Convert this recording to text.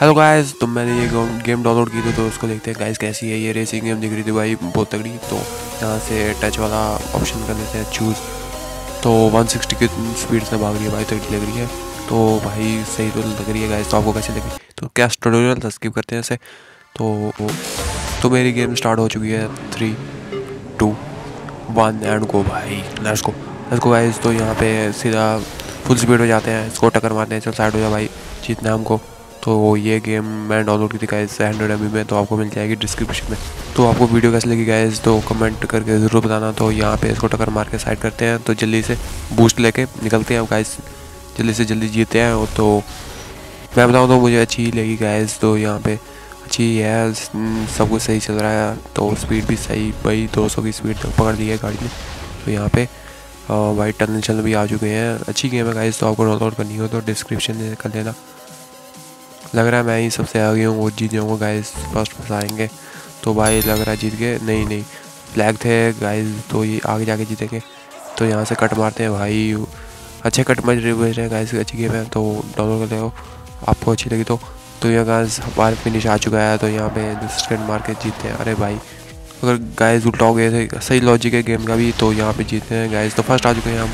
Hello guys तो मैंने ये गेम डाउनलोड की थी तो उसको देखते हैं गाइस कैसी है ये रेसिंग गेम दिख रही थी भाई, बहुत तगड़ी। तो यहाँ से टच वाला ऑप्शन कर लेते हैं चूज़ तो 160 की स्पीड से भाग रही है भाई, तगड़ी लग रही है। तो भाई सही तो लग रही है गाइस तो आपको कैसी लगी? तो क्या ट्यूटोरियल था स्किप करते हैं ऐसे तो तो मेरी गेम स्टार्ट हो चुकी है three two one and go भाई। Let's go let's go guys तो यहाँ पे सीधा फुल स्पीड में जाते हैं, इसको टक्कर मारते हैं चल साइड हो जाए भाई। जीतना हमको। तो ये गेम मैं डाउनलोड की थी गाइस हंड्रेड एम में तो आपको मिल जाएगी डिस्क्रिप्शन में। तो आपको वीडियो कैसे लगी गाइस तो कमेंट करके ज़रूर बताना। तो यहाँ पे इसको टक्कर मार के साइड करते हैं तो जल्दी से बूस्ट लेके निकलते हैं गाइज़ जल्दी से जल्दी जीते हैं तो मैं बताऊँ तो मुझे अच्छी लगी गाइज़ तो यहाँ पे अच्छी है सब कुछ सही चल रहा है। तो स्पीड भी सही, भाई 200 की स्पीड तक पकड़ ली है गाड़ी ने। तो यहाँ पे वाइट टनल चल भी आ चुके हैं। अच्छी गेम है गाइस तो आपको डाउनलोड करनी हो तो डिस्क्रिप्शन कर लेना। लग रहा है मैं ही सबसे आगे हूँ, वो जीत जाऊँगा गाइस फ़र्स्ट फ़र्स्ट आएँगे। तो भाई लग रहा है जीत गए? नहीं नहीं। फ्लैग थे गाइस तो ये आगे जाके जीतेंगे। तो यहाँ से कट मारते हैं भाई। अच्छे कट मज रहे हैं गाइस अच्छी गेम है। तो डाउनलोड कर लो। आपको अच्छी लगी तो। तो यहाँ गाइस हमारे फिनिश आ चुका है। तो यहाँ पे सेकेंड मार के जीतते हैं। अरे भाई। अगर गाइस उल्टा हो गए थे सही लॉजिक है गेम का भी तो यहाँ पे जीते हैं गाइस तो फ़र्स्ट आ चुके हैं हम।